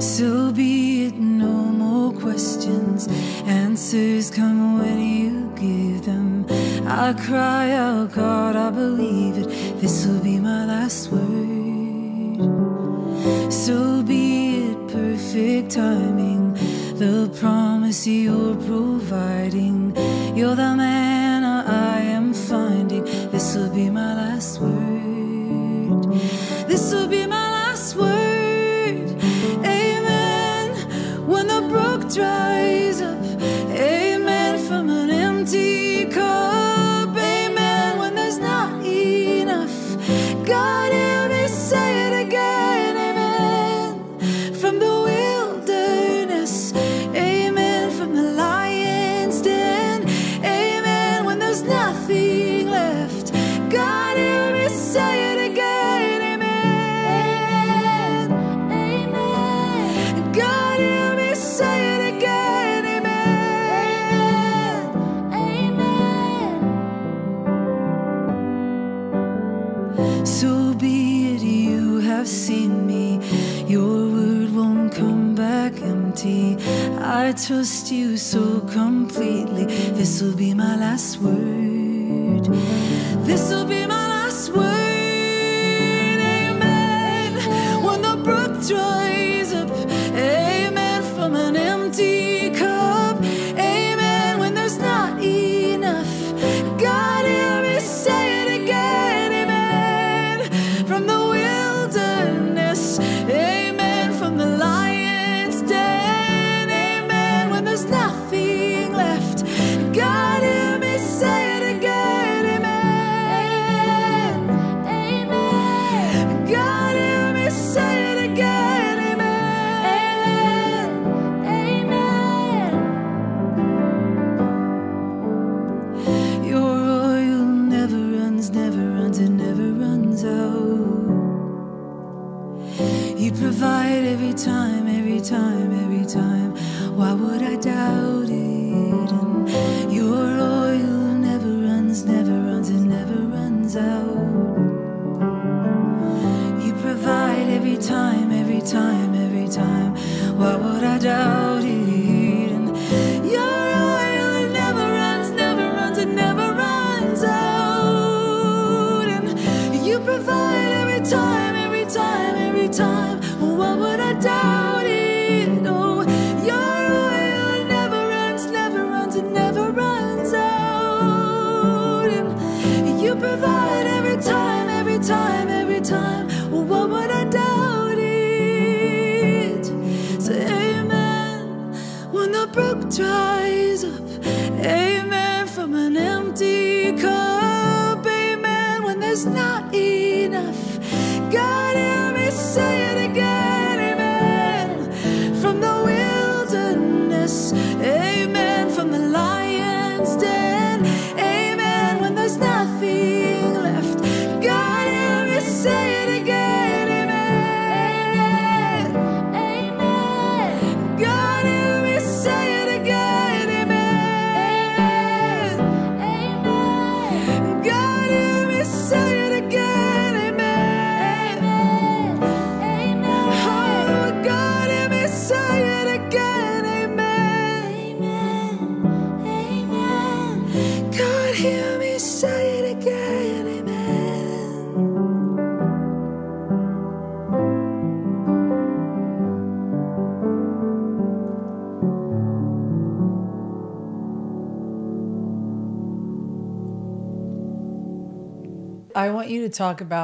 So be it, no more questions. Answers come when you give them. I cry out, God, I believe it. This will be my last word. So be it, perfect timing. The promise you're providing. You're the man I am finding. This will be my last word. This will be So be it, you have seen me. Your word won't come back empty. I trust you so completely. This will be my last word. This will be my You provide every time, every time, every time. Why would I doubt it? And your oil never runs, never runs, it never runs out. You provide every time, every time, every time. Why would I doubt it? Your oil never runs, never runs, it never runs out. You provide every time, every time, every time. Why would I doubt it? Oh, your never runs, never runs, it never runs out. You provide every time, every time. I want you to talk about